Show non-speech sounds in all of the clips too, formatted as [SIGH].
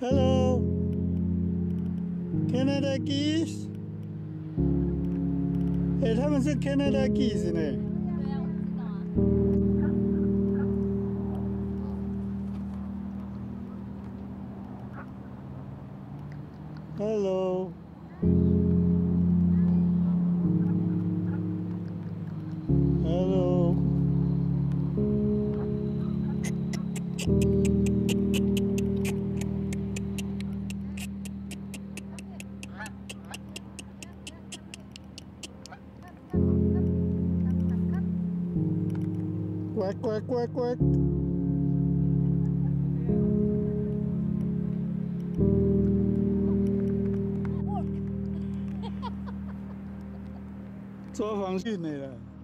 Hello, Canada geese。哎，他们是 Canada geese 呢。 呱呱呱呱。抓 [LAUGHS] 防汛的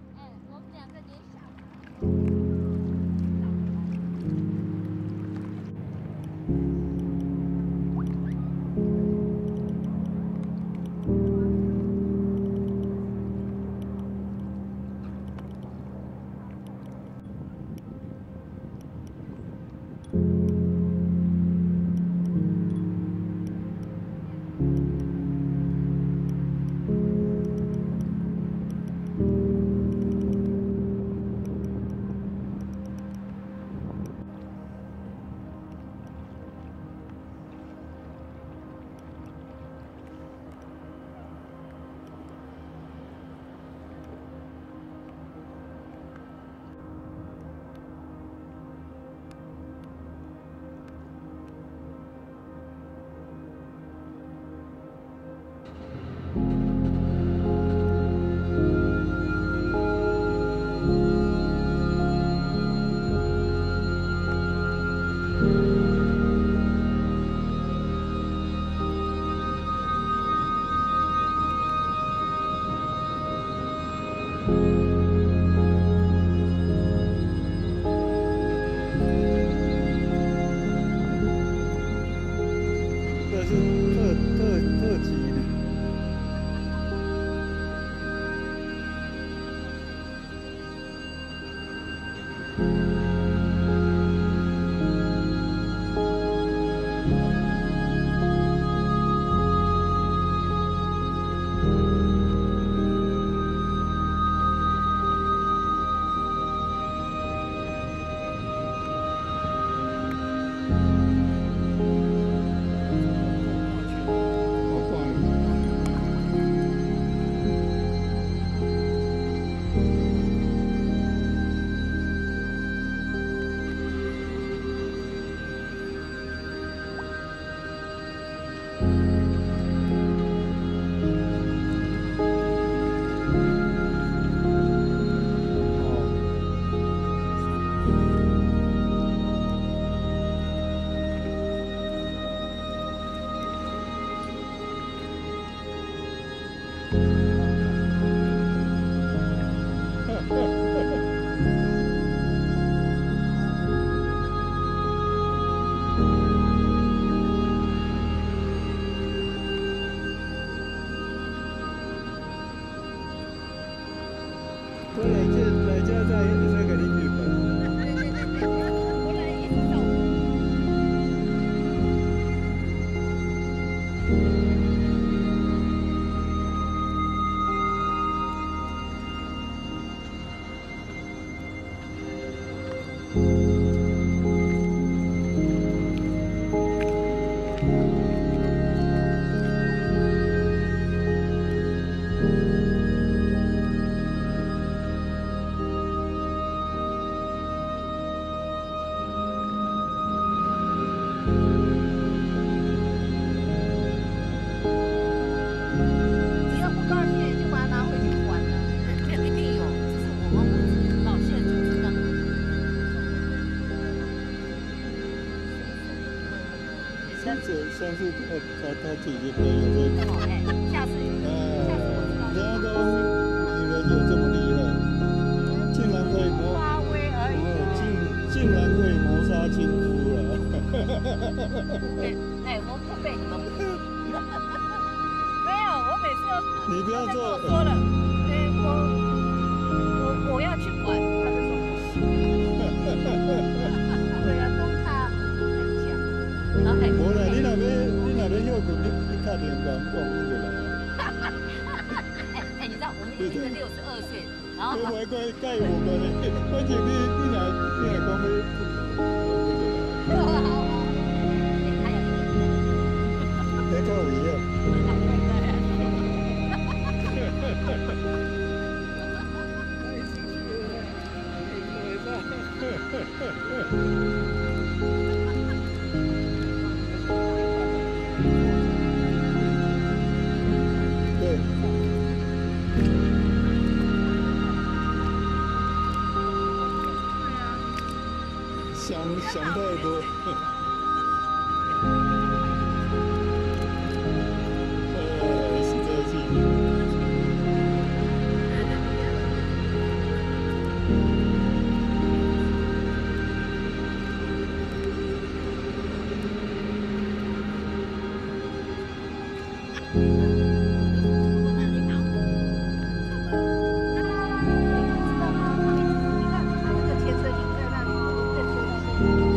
我来这来这在在给你日本。对对对对，我来也是照顾。只上次他他他姐姐朋友说，下次哎，下次我知道。人家都女人有这么厉害，竟然可以谋，发威而已。竟竟然可以谋杀亲夫了。对，哎，我不被你们没有，我每次都你不要他跟我，说了，你你你打电话讲讲就来。哎哎，你知道我们已经是六十二岁，然后我我关介无关的，反正你你若你若讲要，想想太多。这